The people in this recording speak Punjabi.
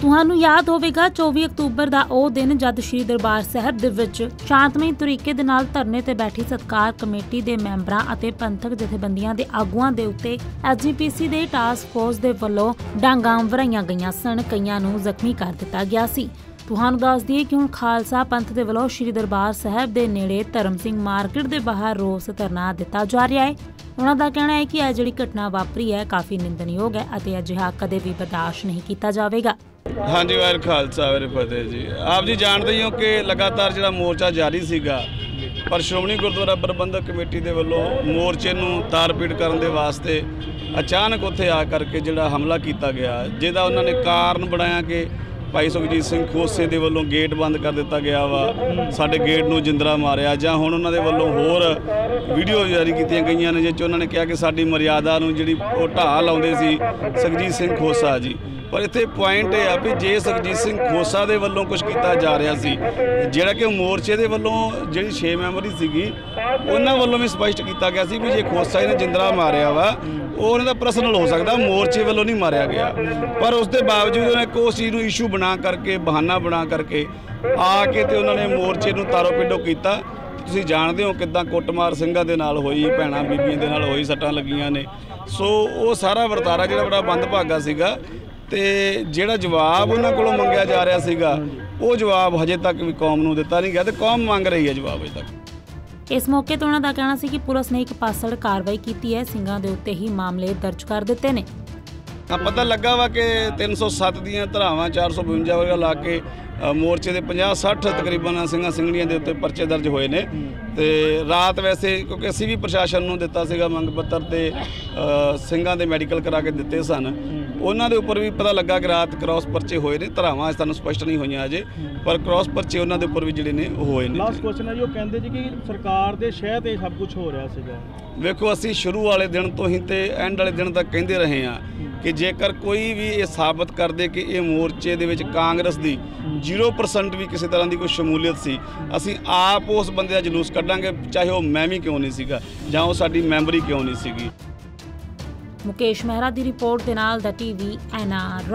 ਤੁਹਾਨੂੰ ਯਾਦ ਹੋਵੇਗਾ 24 ਅਕਤੂਬਰ ਦਾ ਉਹ ਦਿਨ ਜਦ ਸ੍ਰੀ ਦਰਬਾਰ ਸਾਹਿਬ ਦੇ ਵਿੱਚ ਸ਼ਾਂਤਮਈ ਤਰੀਕੇ ਦੇ ਨਾਲ ਧਰਨੇ ਤੇ ਬੈਠੀ ਸਤਕਾਰ ਕਮੇਟੀ ਦੇ ਮੈਂਬਰਾਂ ਅਤੇ ਪੰਥਕ ਜਥੇਬੰਦੀਆਂ ਦੇ ਆਗੂਆਂ ਦੇ ਉੱਤੇ ਐਸਜੀਪੀਸੀ ਦੇ ਟਾਸਕ ਫੋਰਸ ਦੇ ਵੱਲੋਂ ਡਾਂਗਾਂ ਵਰਾਈਆਂ ਗਈਆਂ ਸਨ। ਕਈਆਂ ਨੂੰ ਜ਼ਖਮੀ ਕਰ ਦਿੱਤਾ ਗਿਆ ਸੀ। ਤੁਹਾਨੂੰ ਦੱਸ ਦਈਏ ਕਿ ਹੁਣ ਖਾਲਸਾ ਪੰਥ ਦੇ ਵੱਲੋਂ ਸ੍ਰੀ ਦਰਬਾਰ ਸਾਹਿਬ ਦੇ ਨੇੜੇ ਧਰਮ ਸਿੰਘ ਮਾਰਕੀਟ ਦੇ ਬਾਹਰ ਰੋਸ ਧਰਨਾ ਦਿੱਤਾ ਜਾ ਰਿਹਾ ਹੈ। ਉਹਨਾਂ ਦਾ ਕਹਿਣਾ ਹੈ ਕਿ ਇਹ ਜਿਹੜੀ ਘਟਨਾ ਵਾਪਰੀ ਹੈ, ਕਾਫੀ ਨਿੰਦਣਯੋਗ ਹੈ ਅਤੇ ਅਜਿਹਾ ਕਦੇ ਵੀ ਬਰਦਾਸ਼ਤ ਨਹੀਂ ਕੀਤਾ ਜਾਵੇਗਾ। ਹਾਂਜੀ, ਵਾਹਿਗੁਰੂ ਖਾਲਸਾ, ਵਾਹਿਗੁਰੂ ਫਤਿਹ ਜੀ। ਆਪ ਜੀ ਜਾਣਦੇ ਹੀ ਹੋ ਕਿ ਲਗਾਤਾਰ ਜਿਹੜਾ ਮੋਰਚਾ ਜਾਰੀ ਸੀਗਾ, ਪਰ ਸ਼੍ਰੋਮਣੀ ਗੁਰਦੁਆਰਾ ਪ੍ਰਬੰਧਕ ਕਮੇਟੀ ਦੇ ਵੱਲੋਂ ਮੋਰਚੇ ਨੂੰ ਤਾਰਪੀੜ ਕਰਨ ਦੇ ਵਾਸਤੇ ਅਚਾਨਕ ਉੱਥੇ ਆ ਕਰਕੇ ਜਿਹੜਾ ਹਮਲਾ ਕੀਤਾ ਗਿਆ, ਜਿਹਦਾ ਉਹਨਾਂ ਨੇ ਕਾਰਨ ਬਣਾਇਆ ਕਿ ਭਾਈ ਸੁਖਜੀਤ ਸਿੰਘ ਖੋਸੇ ਦੇ ਵੱਲੋਂ ਗੇਟ ਬੰਦ ਕਰ ਦਿੱਤਾ ਗਿਆ ਵਾ, ਸਾਡੇ ਗੇਟ ਨੂੰ ਜਿੰਦਰਾ ਮਾਰਿਆ, ਜਾਂ ਹੁਣ ਉਹਨਾਂ ਦੇ ਵੱਲੋਂ ਹੋਰ ਵੀਡੀਓ ਜਾਰੀ ਕੀਤੀਆਂ ਗਈਆਂ ਨੇ ਜਿਸ 'ਚ ਉਹਨਾਂ ਨੇ ਕਿਹਾ ਕਿ ਸਾਡੀ ਮਰਿਆਦਾ ਨੂੰ ਜਿਹੜੀ ਉਹ ਢਾਹ ਲਾਉਂਦੇ ਸੀ ਸੁਖਜੀਤ ਸਿੰਘ ਖੋਸਾ ਜੀ। ਪਰ ਇੱਥੇ ਪੁਆਇੰਟ ਇਹ ਆ ਵੀ ਜੇ ਸੁਖਜੀਤ ਸਿੰਘ ਖੋਸਾ ਦੇ ਵੱਲੋਂ ਕੁਝ ਕੀਤਾ ਜਾ ਰਿਹਾ ਸੀ, ਜਿਹੜਾ ਕਿ ਮੋਰਚੇ ਦੇ ਵੱਲੋਂ ਜਿਹੜੀ 6 ਮੈਂਬਰੀ ਸੀਗੀ, ਉਹਨਾਂ ਵੱਲੋਂ ਵੀ ਸਪਸ਼ਟ ਕੀਤਾ ਗਿਆ ਸੀ ਵੀ ਜੇ ਖੋਸਾ ਨੇ ਜਿੰਦਰਾ ਮਾਰਿਆ ਵਾ, ਉਹ ਉਹਨਾਂ ਦਾ ਪਰਸਨਲ ਹੋ ਸਕਦਾ, ਮੋਰਚੇ ਵੱਲੋਂ ਨਹੀਂ ਮਾਰਿਆ ਗਿਆ। ਪਰ ਉਸ ਦੇ ਬਾਵਜੂਦ ਉਹਨੇ ਕੋਈ ਚੀਜ਼ ਨੂੰ ਇਸ਼ੂ ਬਣਾ ਕਰਕੇ, ਬਹਾਨਾ ਬਣਾ ਕਰਕੇ ਆ ਕੇ ਤੇ ਉਹਨਾਂ ਨੇ ਮੋਰਚੇ ਨੂੰ ਤਾਰੋ ਪਿੰਡੋ ਕੀਤਾ। ਤੁਸੀਂ ਜਾਣਦੇ ਹੋ ਕਿਦਾਂ ਕੁੱਟਮਾਰ ਸਿੰਘਾਂ ਦੇ ਨਾਲ ਹੋਈ, ਭੈਣਾਂ ਬੀਬੀਆਂ ਦੇ ਨਾਲ ਹੋਈ, ਸੱਟਾਂ ਲੱਗੀਆਂ ਨੇ। ਸੋ ਉਹ ਸਾਰਾ ਵਰਤਾਰਾ ਜਿਹੜਾ ਬੜਾ ਬੰਦਭਾਗਾ ਸੀਗਾ ਤੇ ਜਿਹੜਾ ਜਵਾਬ ਉਹਨਾਂ ਕੋਲੋਂ ਮੰਗਿਆ ਜਾ ਰਿਹਾ ਸੀਗਾ ਉਹ ਜਵਾਬ ਹਜੇ ਤੱਕ ਵੀ ਕੌਮ ਨੂੰ ਦਿੱਤਾ ਨਹੀਂ ਗਿਆ ਤੇ ਕੌਮ ਮੰਗ ਰਹੀ ਹੈ ਜਵਾਬ ਅਜੇ ਤੱਕ। ਇਸ ਮੌਕੇ ਤੇ ਉਹਨਾਂ ਦਾ ਕਹਿਣਾ ਸੀ ਕਿ ਪੁਲਿਸ ਨੇ ਇੱਕ ਪਾਸੜ ਕਾਰਵਾਈ ਕੀਤੀ ਹੈ ਸਿੰਘਾਂ ਦੇ ਉੱਤੇ ਹੀ ਮਾਮਲੇ ਦਰਜ ਕਰ ਦਿੱਤੇ ਨੇ। ਤਾਂ ਪਤਾ ਲੱਗਾ ਵਾ ਕਿ 307 ਦੀਆਂ ਧਰਾਵਾਂ 452 ਵਰਗਾ ਲਾ ਕੇ ਮੋਰਚੇ ਦੇ 50 60 ਤਕਰੀਬਨ ਸਿੰਘਾਂ ਸਿੰਘਣੀਆਂ ਦੇ ਉੱਤੇ ਪਰਚੇ ਦਰਜ ਹੋਏ ਨੇ। ਤੇ ਰਾਤ ਵੈਸੇ ਕਿਉਂਕਿ ਅਸੀਂ ਵੀ ਪ੍ਰਸ਼ਾਸਨ ਨੂੰ ਦਿੱਤਾ ਸੀਗਾ ਮੰਗ ਪੱਤਰ ਤੇ ਸਿੰਘਾਂ ਦੇ ਮੈਡੀਕਲ ਕਰਾ ਕੇ ਦਿੱਤੇ ਸਨ। ਉਹਨਾਂ ਦੇ ਉੱਪਰ ਵੀ ਪਤਾ ਲੱਗਾ ਕਿ ਰਾਤ ਕ੍ਰਾਸ ਪਰਚੇ ਹੋਏ ਨੇ। ਧਰਾਵਾਂ ਸਾਨੂੰ ਸਪਸ਼ਟ ਨਹੀਂ ਹੋਈਆਂ ਅਜੇ ਪਰ ਕ੍ਰਾਸ ਪਰਚੇ ਉਹਨਾਂ ਦੇ ਉੱਪਰ ਵੀ ਜਿਹੜੇ ਨੇ ਉਹ ਹੋਏ ਨੇ। ਲਾਸਟ ਕੁਐਸਚਨ ਹੈ ਜੀ ਉਹ ਕਹਿੰਦੇ ਜੀ ਕਿ ਸਰਕਾਰ ਦੇ ਸ਼ਹਿ ਤੇ ਸਭ ਕੁਝ ਹੋ ਰਿਹਾ ਸੀਗਾ। ਵੇਖੋ ਅਸੀਂ ਸ਼ੁਰੂ ਵਾਲੇ ਦਿਨ ਤੋਂ ਹੀ ਤੇ ਐਂਡ ਵਾਲੇ ਦਿਨ ਤੱਕ ਕਹਿੰਦੇ ਰਹੇ ਹਾਂ। ਕਿ ਜੇਕਰ ਕੋਈ ਵੀ ਇਹ ਸਾਬਤ ਕਰਦੇ ਕਿ ਇਹ ਮੋਰਚੇ ਦੇ ਵਿੱਚ ਕਾਂਗਰਸ ਦੀ 0% ਵੀ ਕਿਸੇ ਤਰ੍ਹਾਂ ਦੀ ਕੋਈ ਸ਼ਮੂਲੀਅਤ ਸੀ, ਅਸੀਂ ਆਪ ਉਸ ਬੰਦੇ ਦਾ ਜਲੂਸ ਕੱਢਾਂਗੇ, ਚਾਹੇ ਉਹ ਮੈਂ ਵੀ ਕਿਉਂ ਨਹੀਂ ਸੀਗਾ ਜਾਂ ਉਹ ਸਾਡੀ ਮੈਂਬਰੀ ਕਿਉਂ ਨਹੀਂ ਸੀਗੀ। ਮੁਕੇਸ਼ ਮਹਿਰਾ ਦੀ ਰਿਪੋਰਟ ਦੇ ਨਾਲ ਦਾ ਟੀਵੀ ਐਨਆਰ